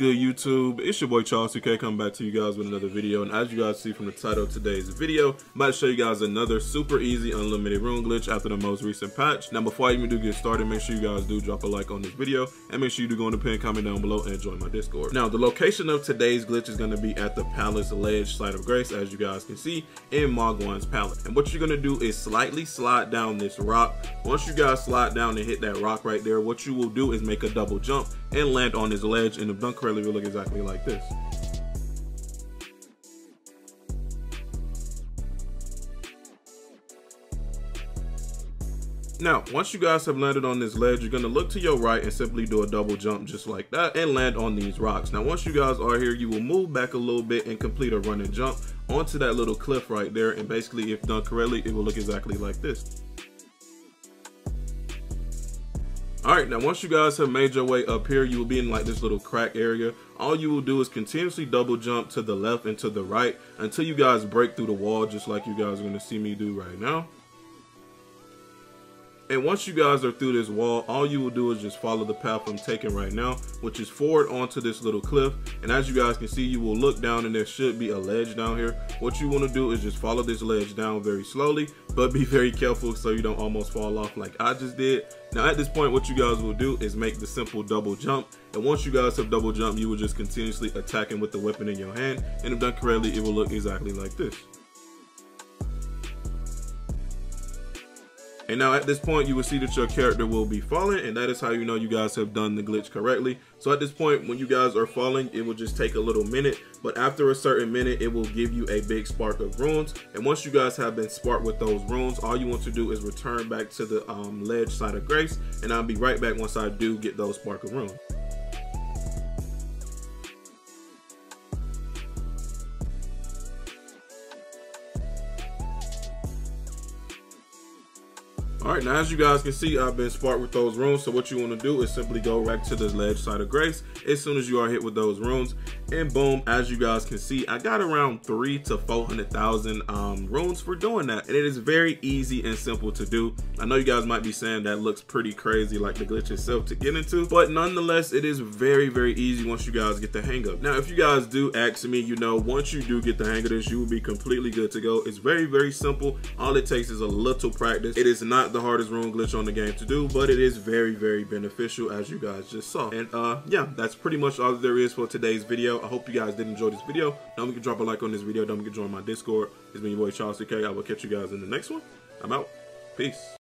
good YouTube? It's your boy Charles 2K coming back to you guys with another video. And as you guys see from the title of today's video I'm about to show you guys another super easy unlimited rune glitch after the most recent patch. Now before I even do get started make sure you guys do drop a like on this video. And make sure you do go in the pin comment down below and join my discord. Now the location of today's glitch is going to be at the palace ledge site of grace as you guys can see in Mohgwyn's palace. And what you're going to do is slightly slide down this rock. Once you guys slide down and hit that rock right there what you will do is make a double jump and land on this ledge and if done correctly will look exactly like this. Now, once you guys have landed on this ledge, you're gonna look to your right and simply do a double jump just like that and land on these rocks. Now, once you guys are here, you will move back a little bit and complete a running jump onto that little cliff right there. And basically, if done correctly, it will look exactly like this. All right, now once you guys have made your way up here, you will be in like this little crack area. All you will do is continuously double jump to the left and to the right until you guys break through the wall, just like you guys are gonna see me do right now. And once you guys are through this wall, all you will do is just follow the path I'm taking right now, which is forward onto this little cliff. And as you guys can see, you will look down and there should be a ledge down here. What you want to do is just follow this ledge down very slowly, but be very careful so you don't almost fall off like I just did. Now at this point, what you guys will do is make the simple double jump. And once you guys have double jump, you will just continuously attacking with the weapon in your hand. And if done correctly, it will look exactly like this. And now at this point, you will see that your character will be falling, and that is how you know you guys have done the glitch correctly. So at this point, when you guys are falling, it will just take a little minute, but after a certain minute, it will give you a big spark of runes. And once you guys have been sparked with those runes, all you want to do is return back to the um, ledge side of grace, and I'll be right back once I do get those spark of runes. All right, now as you guys can see, I've been sparked with those runes. So what you want to do is simply go right to the ledge side of grace as soon as you are hit with those runes. And boom, as you guys can see, I got around three to 400,000 um, runes for doing that. And it is very easy and simple to do. I know you guys might be saying that looks pretty crazy like the glitch itself to get into, but nonetheless, it is very, very easy once you guys get the hang of. Now, if you guys do ask me, you know, once you do get the hang of this, you will be completely good to go. It's very, very simple. All it takes is a little practice. It is not the hardest rune glitch on the game to do, but it is very, very beneficial as you guys just saw. And uh, yeah, that's pretty much all there is for today's video. I hope you guys did enjoy this video. Don't forget to drop a like on this video. Don't forget to join my Discord. It's been your boy Charles 2K. I will catch you guys in the next one. I'm out. Peace.